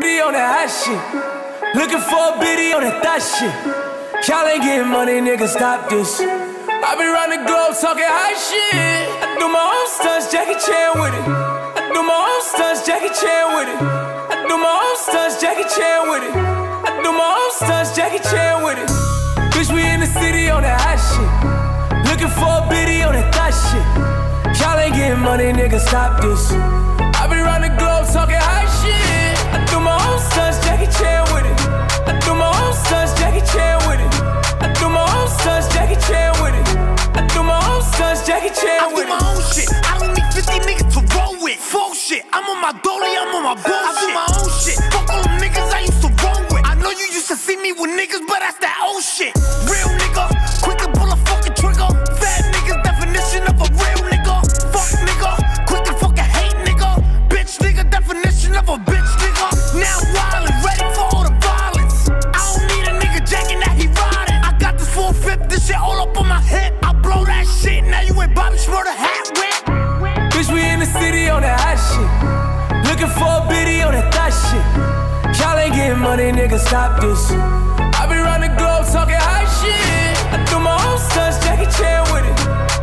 Biddy on that hot shit. Looking for a biddy on that thot shit. Y'all ain't getting money, nigga, stop this. I be round the globe talking high shit. I do my own stunts, Jackie Chan with it. I do my own stunts, Jackie Chan with it. I do my own stunts, Jackie Chan with it. I do my own stunts, Jackie Chan with it. Bitch, we in the city on that hot shit. Looking for a biddy on that thot shit. Y'all ain't getting money, nigga, stop this. I be round the globe talking high shit. I do my own stunts, Jackie Chan with it. I do my own stunts, Jackie Chan with it. I do my own stunts, Jackie Chan with it. I do my own stunts, Jackie Chan I do with my it. own shit. I don't need 50 niggas to roll with. Full shit. I'm on my dolly, I'm on my bullshit. I do my own shit. Fuck all them niggas I used to roll with. I know you used to see me with niggas, but that's that old shit. For on that thot shit. Y'all ain't getting money, nigga, stop this. I be round the globe talking high shit. I do my own stunts, Jackie Chan with it.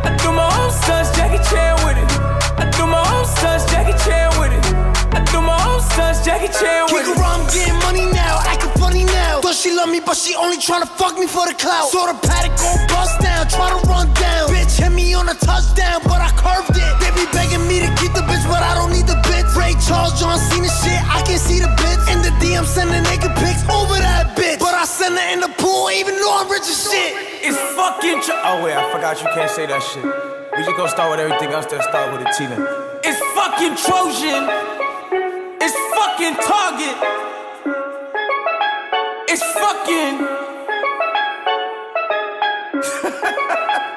I do my own stunts, Jackie Chan with it. I do my own stunts, Jackie Chan with it. I do my own stunts, Jackie Chan with Kick it. around, I'm getting money now, acting funny now. Thought she love me, but she only tryna fuck me for the clout. Saw the Patek go bust down, try to run down. Bitch hit me on a touchdown, but I this shit. I can see the bits in the DM sending nigga pics over that bitch. But I send it in the pool even though I'm rich as shit. It's fucking. oh wait, I forgot you can't say that shit. We just gonna start with everything else that start with a T then. It's fucking Trojan. It's fucking Target. It's fucking.